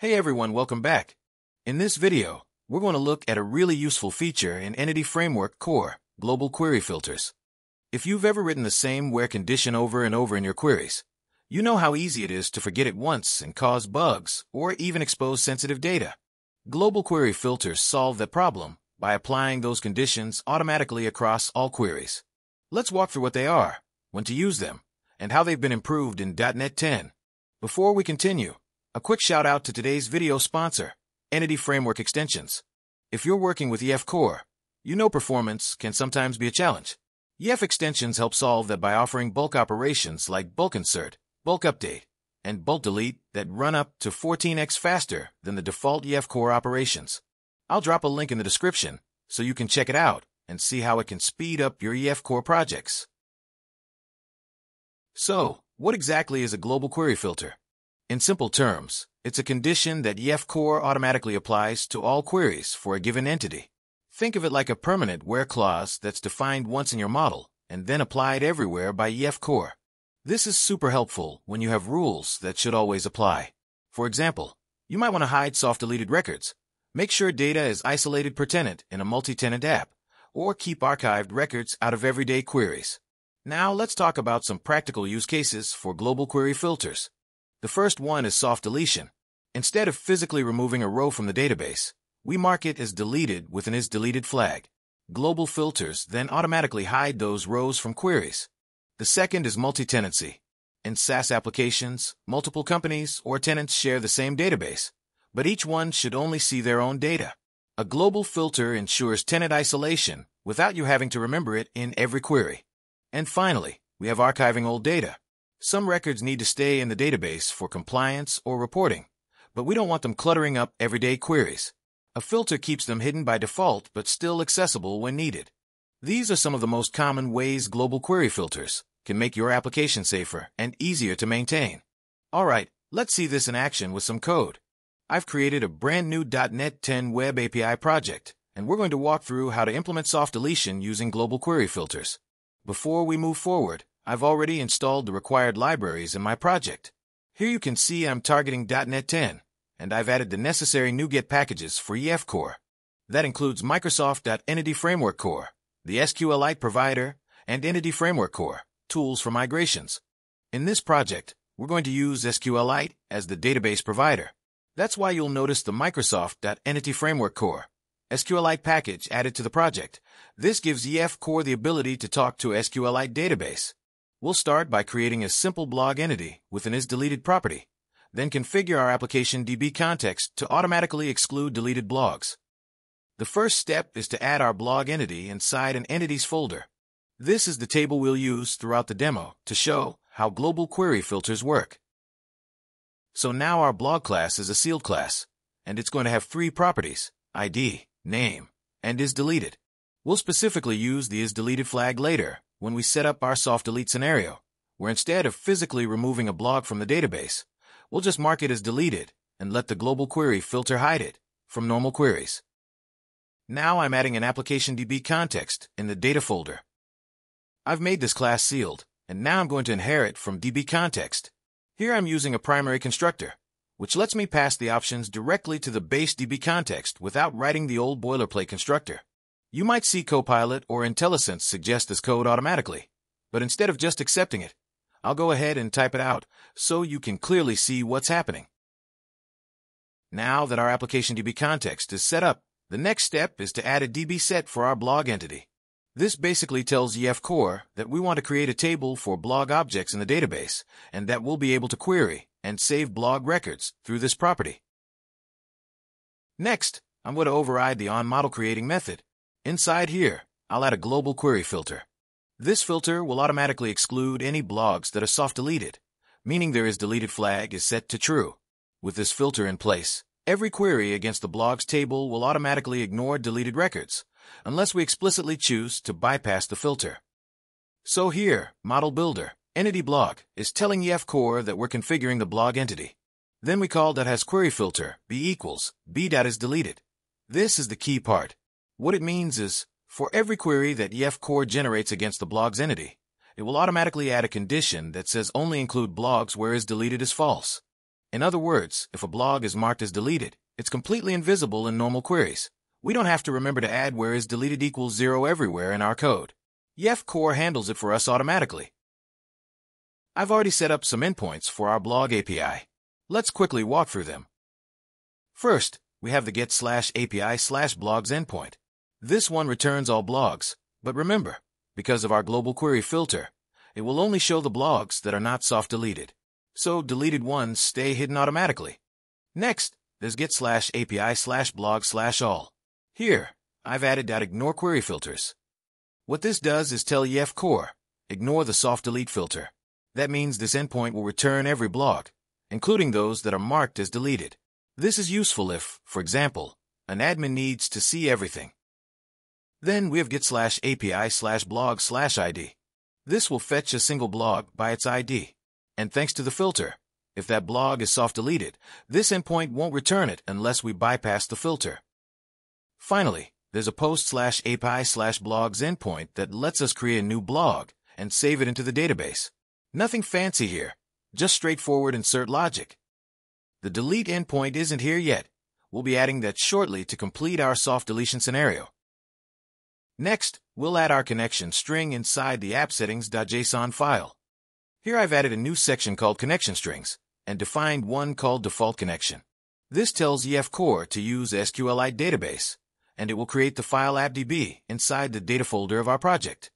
Hey everyone, welcome back. In this video, we're going to look at a really useful feature in Entity Framework Core, Global Query Filters. If you've ever written the same where condition over and over in your queries, you know how easy it is to forget it once and cause bugs or even expose sensitive data. Global Query Filters solve that problem by applying those conditions automatically across all queries. Let's walk through what they are, when to use them, and how they've been improved in .NET 10. Before we continue, a quick shout out to today's video sponsor, Entity Framework Extensions. If you're working with EF Core, you know performance can sometimes be a challenge. EF extensions help solve that by offering bulk operations like bulk insert, bulk update, and bulk delete that run up to 14x faster than the default EF Core operations. I'll drop a link in the description so you can check it out and see how it can speed up your EF Core projects. So, what exactly is a global query filter? In simple terms, it's a condition that EF Core automatically applies to all queries for a given entity. Think of it like a permanent where clause that's defined once in your model and then applied everywhere by EF Core. This is super helpful when you have rules that should always apply. For example, you might want to hide soft deleted records, make sure data is isolated per tenant in a multi-tenant app, or keep archived records out of everyday queries. Now let's talk about some practical use cases for global query filters. The first one is soft deletion. Instead of physically removing a row from the database, we mark it as deleted with an isDeleted flag. Global filters then automatically hide those rows from queries. The second is multi-tenancy. In SaaS applications, multiple companies or tenants share the same database, but each one should only see their own data. A global filter ensures tenant isolation without you having to remember it in every query. And finally, we have archiving old data. Some records need to stay in the database for compliance or reporting, but we don't want them cluttering up everyday queries. A filter keeps them hidden by default but still accessible when needed. These are some of the most common ways global query filters can make your application safer and easier to maintain. Alright, let's see this in action with some code. I've created a brand new .NET 10 Web API project, and we're going to walk through how to implement soft deletion using global query filters. Before we move forward, I've already installed the required libraries in my project. Here you can see I'm targeting .NET 10, and I've added the necessary NuGet packages for EF Core. That includes Microsoft Entity Framework Core, the SQLite provider, and Entity Framework Core, tools for migrations. In this project, we're going to use SQLite as the database provider. That's why you'll notice the Microsoft Entity Framework Core, SQLite package added to the project. This gives EF Core the ability to talk to SQLite database. We'll start by creating a simple blog entity with an isDeleted property, then configure our application DB context to automatically exclude deleted blogs. The first step is to add our blog entity inside an entities folder. This is the table we'll use throughout the demo to show how global query filters work. So now our blog class is a sealed class, and it's going to have three properties, ID, name, and isDeleted. We'll specifically use the isDeleted flag later when we set up our soft delete scenario, where instead of physically removing a blog from the database, we'll just mark it as deleted and let the global query filter hide it from normal queries. Now I'm adding an application DB context in the data folder. I've made this class sealed, and now I'm going to inherit from DB context. Here I'm using a primary constructor, which lets me pass the options directly to the base DB context without writing the old boilerplate constructor. You might see Copilot or IntelliSense suggest this code automatically, but instead of just accepting it, I'll go ahead and type it out so you can clearly see what's happening. Now that our application DB context is set up, the next step is to add a DB set for our blog entity. This basically tells EF Core that we want to create a table for blog objects in the database and that we'll be able to query and save blog records through this property. Next, I'm going to override the onModelCreating method Inside here, I'll add a global query filter. This filter will automatically exclude any blogs that are soft deleted, meaning their isDeleted flag is set to true. With this filter in place, every query against the blogs table will automatically ignore deleted records, unless we explicitly choose to bypass the filter. So here, Model Builder, Entity Blog, is telling EF Core that we're configuring the blog entity. Then we call that .has query filter b equals b.isDeleted. This is the key part. What it means is, for every query that EF Core generates against the blog's entity, it will automatically add a condition that says only include blogs where isDeleted is false. In other words, if a blog is marked as deleted, it's completely invisible in normal queries. We don't have to remember to add where is deleted equals zero everywhere in our code. EF Core handles it for us automatically. I've already set up some endpoints for our blog API. Let's quickly walk through them. First, we have the get slash API slash blogs endpoint. This one returns all blogs, but remember, because of our global query filter, it will only show the blogs that are not soft deleted. So deleted ones stay hidden automatically. Next, there's get slash API slash blog slash all. Here, I've added that .ignore query filters. What this does is tell EF Core, ignore the soft delete filter. That means this endpoint will return every blog, including those that are marked as deleted. This is useful if, for example, an admin needs to see everything. Then we have get slash API slash blog slash ID. This will fetch a single blog by its ID. And thanks to the filter, if that blog is soft deleted, this endpoint won't return it unless we bypass the filter. Finally, there's a post slash API slash blogs endpoint that lets us create a new blog and save it into the database. Nothing fancy here, just straightforward insert logic. The delete endpoint isn't here yet. We'll be adding that shortly to complete our soft deletion scenario. Next, we'll add our connection string inside the app.settings.json file. Here I've added a new section called connection strings and defined one called default connection. This tells EF Core to use SQLite database, and it will create the file appdb inside the data folder of our project.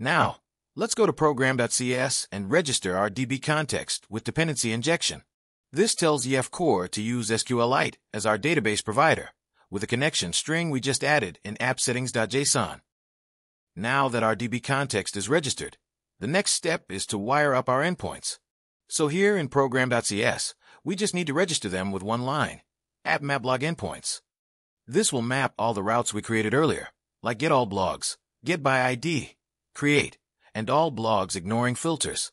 Now, let's go to program.cs and register our DB context with dependency injection. This tells EF Core to use SQLite as our database provider with a connection string we just added in appsettings.json. Now that our DB context is registered, the next step is to wire up our endpoints. So here in program.cs, we just need to register them with one line, app maplog endpoints. This will map all the routes we created earlier, like get all blogs, get by ID, create, and all blogs ignoring filters.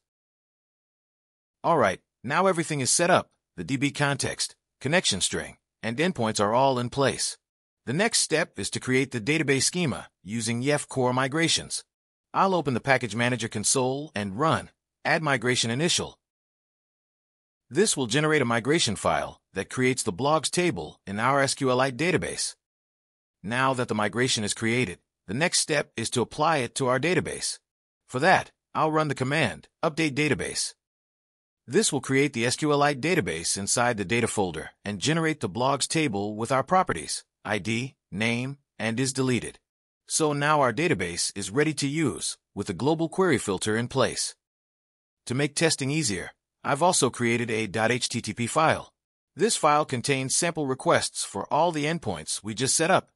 Alright, now everything is set up, the DB context, connection string, and endpoints are all in place. The next step is to create the database schema using EF Core migrations. I'll open the Package Manager console and run add migration initial. This will generate a migration file that creates the blogs table in our SQLite database. Now that the migration is created, the next step is to apply it to our database. For that, I'll run the command update database. This will create the SQLite database inside the data folder and generate the blogs table with our properties, ID, name, and is deleted. So now our database is ready to use with a global query filter in place. To make testing easier, I've also created a .http file. This file contains sample requests for all the endpoints we just set up.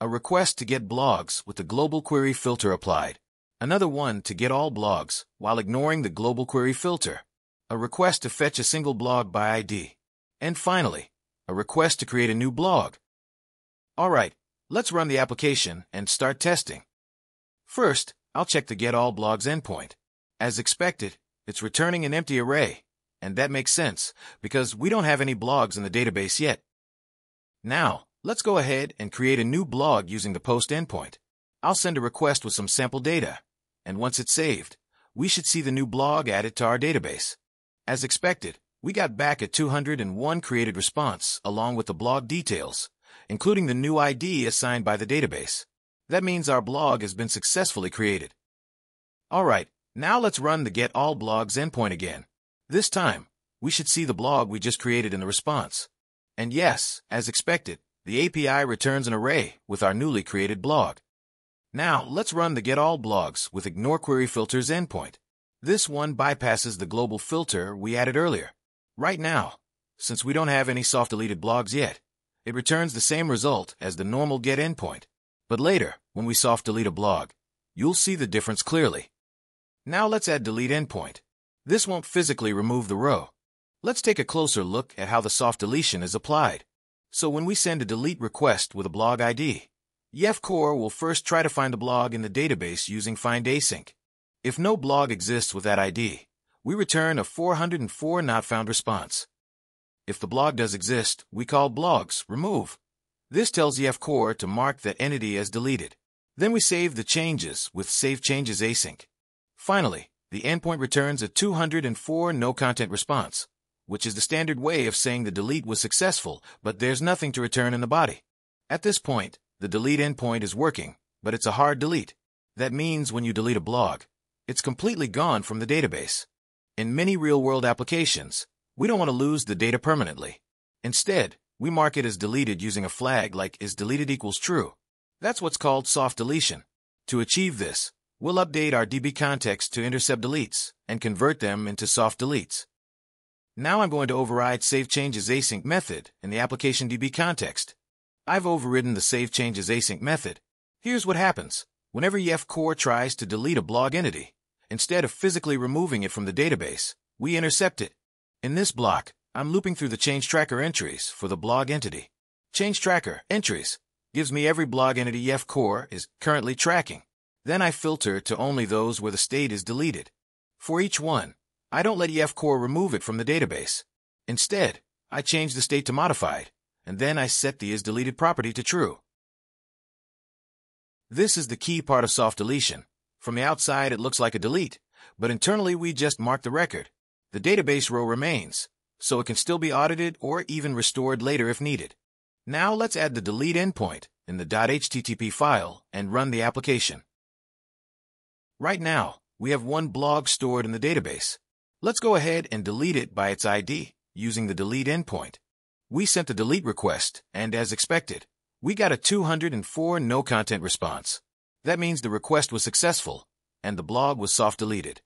A request to get blogs with the global query filter applied. Another one to get all blogs while ignoring the global query filter a request to fetch a single blog by ID, and finally, a request to create a new blog. Alright, let's run the application and start testing. First, I'll check the Get All Blogs endpoint. As expected, it's returning an empty array, and that makes sense because we don't have any blogs in the database yet. Now, let's go ahead and create a new blog using the post endpoint. I'll send a request with some sample data, and once it's saved, we should see the new blog added to our database. As expected, we got back a 201 created response along with the blog details, including the new ID assigned by the database. That means our blog has been successfully created. Alright, now let's run the Get All Blogs endpoint again. This time, we should see the blog we just created in the response. And yes, as expected, the API returns an array with our newly created blog. Now, let's run the Get All Blogs with Ignore Query Filters endpoint. This one bypasses the global filter we added earlier. Right now, since we don't have any soft deleted blogs yet, it returns the same result as the normal get endpoint. But later, when we soft delete a blog, you'll see the difference clearly. Now let's add delete endpoint. This won't physically remove the row. Let's take a closer look at how the soft deletion is applied. So when we send a delete request with a blog ID, EF Core will first try to find the blog in the database using find async. If no blog exists with that ID, we return a 404 not found response. If the blog does exist, we call blogs remove. This tells EF Core to mark that entity as deleted. Then we save the changes with save changes async. Finally, the endpoint returns a 204 no content response, which is the standard way of saying the delete was successful, but there's nothing to return in the body. At this point, the delete endpoint is working, but it's a hard delete. That means when you delete a blog, it's completely gone from the database. In many real-world applications, we don't want to lose the data permanently. Instead, we mark it as deleted using a flag like is deleted equals true. That's what's called soft deletion. To achieve this, we'll update our DB context to intercept deletes and convert them into soft deletes. Now I'm going to override save changes async method in the application DB context. I've overridden the save changes async method. Here's what happens. Whenever EF Core tries to delete a blog entity, instead of physically removing it from the database, we intercept it. In this block, I'm looping through the change tracker entries for the blog entity. Change tracker entries gives me every blog entity EF Core is currently tracking. Then I filter to only those where the state is deleted. For each one, I don't let EF Core remove it from the database. Instead, I change the state to modified, and then I set the isDeleted property to true. This is the key part of soft deletion. From the outside, it looks like a delete, but internally we just mark the record. The database row remains, so it can still be audited or even restored later if needed. Now let's add the delete endpoint in the .http file and run the application. Right now, we have one blog stored in the database. Let's go ahead and delete it by its ID using the delete endpoint. We sent the delete request, and as expected, we got a 204 no content response. That means the request was successful, and the blog was soft deleted.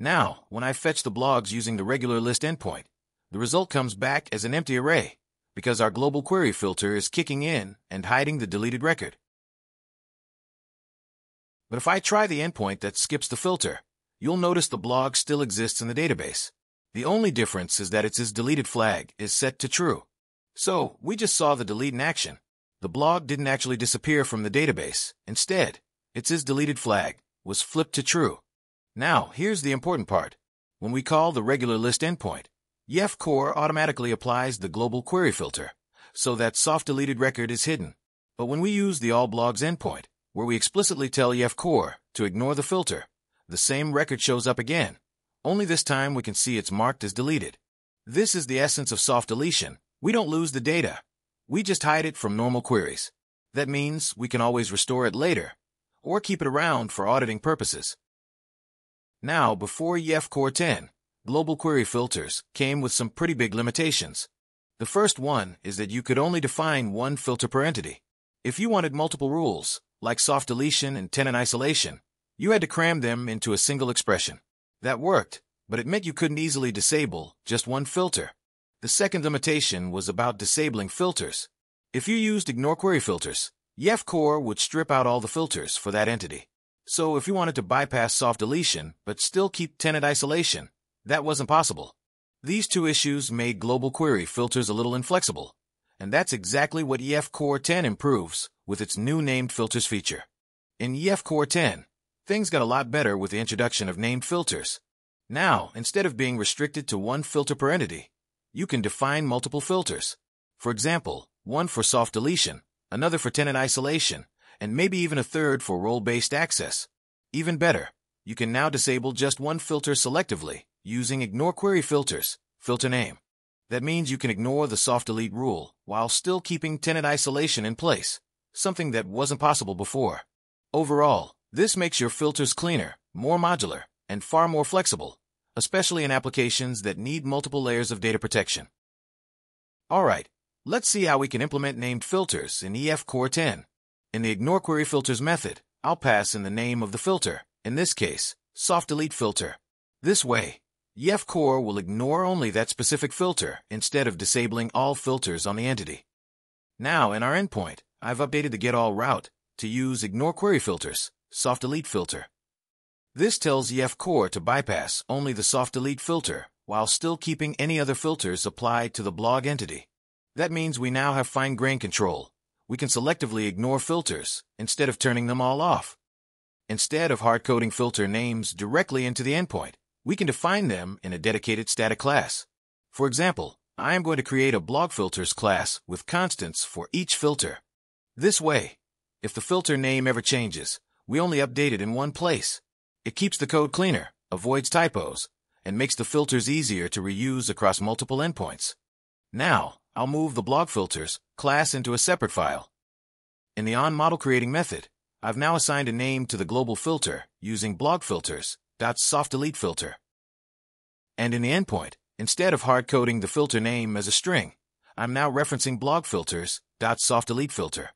Now, when I fetch the blogs using the regular list endpoint, the result comes back as an empty array because our global query filter is kicking in and hiding the deleted record. But if I try the endpoint that skips the filter, you'll notice the blog still exists in the database. The only difference is that its deleted flag is set to true. So, we just saw the delete in action. The blog didn't actually disappear from the database. Instead, its deleted flag was flipped to true. Now, here's the important part. When we call the regular list endpoint, EF Core automatically applies the global query filter, so that soft deleted record is hidden. But when we use the all blogs endpoint, where we explicitly tell EF Core to ignore the filter, the same record shows up again. Only this time we can see it's marked as deleted. This is the essence of soft deletion. We don't lose the data. We just hide it from normal queries. That means we can always restore it later, or keep it around for auditing purposes. Now, before EF Core 10, global query filters came with some pretty big limitations. The first one is that you could only define one filter per entity. If you wanted multiple rules, like soft deletion and tenant isolation, you had to cram them into a single expression. That worked, but it meant you couldn't easily disable just one filter. The second limitation was about disabling filters. If you used ignore query filters, EF Core would strip out all the filters for that entity. So if you wanted to bypass soft deletion but still keep tenant isolation, that wasn't possible. These two issues made global query filters a little inflexible, and that's exactly what EF Core 10 improves with its new named filters feature. In EF Core 10, things got a lot better with the introduction of named filters. Now, instead of being restricted to one filter per entity, you can define multiple filters. For example, one for soft deletion, another for tenant isolation, and maybe even a third for role-based access. Even better, you can now disable just one filter selectively using Ignore Query Filters, filter name. That means you can ignore the soft delete rule while still keeping tenant isolation in place, something that wasn't possible before. Overall, this makes your filters cleaner, more modular, and far more flexible, especially in applications that need multiple layers of data protection. Alright, let's see how we can implement named filters in EF Core 10. In the ignore query filters method, I'll pass in the name of the filter, in this case, soft delete filter. This way, EF Core will ignore only that specific filter instead of disabling all filters on the entity. Now, in our endpoint, I've updated the getAll route to use ignore query filters, soft delete filter. This tells EF Core to bypass only the soft delete filter while still keeping any other filters applied to the blog entity. That means we now have fine-grained control we can selectively ignore filters instead of turning them all off. Instead of hard-coding filter names directly into the endpoint, we can define them in a dedicated static class. For example, I am going to create a blog filters class with constants for each filter. This way, if the filter name ever changes, we only update it in one place. It keeps the code cleaner, avoids typos, and makes the filters easier to reuse across multiple endpoints. Now, I'll move the blog filters class into a separate file. In the onModelCreating method, I've now assigned a name to the global filter using blogfilters.softDeleteFilter. And in the endpoint, instead of hard-coding the filter name as a string, I'm now referencing blogfilters.softDeleteFilter.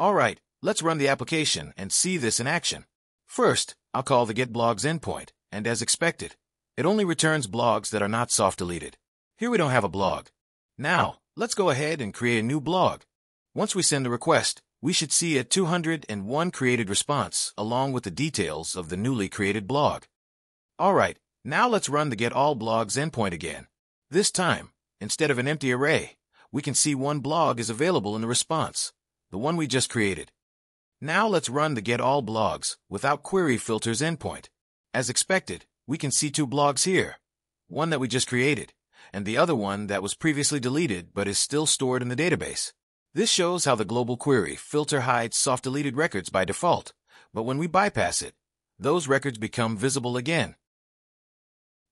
Alright, let's run the application and see this in action. First, I'll call the getBlogs endpoint, and as expected, it only returns blogs that are not soft-deleted. Here we don't have a blog. Now, let's go ahead and create a new blog. Once we send the request, we should see a 201 created response along with the details of the newly created blog. Alright, now let's run the getAllBlogs endpoint again. This time, instead of an empty array, we can see one blog is available in the response, the one we just created. Now let's run the get all blogs without query filters endpoint. As expected, we can see two blogs here, one that we just created, and the other one that was previously deleted but is still stored in the database. This shows how the global query filter hides soft-deleted records by default, but when we bypass it, those records become visible again.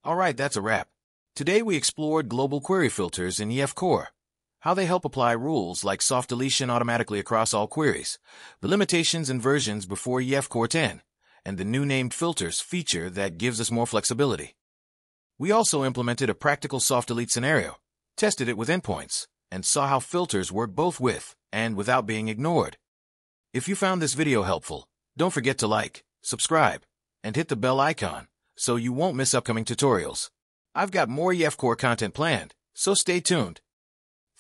Alright, that's a wrap. Today we explored global query filters in EF Core how they help apply rules like soft deletion automatically across all queries, the limitations and versions before EF Core 10, and the new named filters feature that gives us more flexibility. We also implemented a practical soft delete scenario, tested it with endpoints, and saw how filters work both with and without being ignored. If you found this video helpful, don't forget to like, subscribe, and hit the bell icon so you won't miss upcoming tutorials. I've got more EF Core content planned, so stay tuned.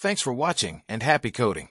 Thanks for watching and happy coding.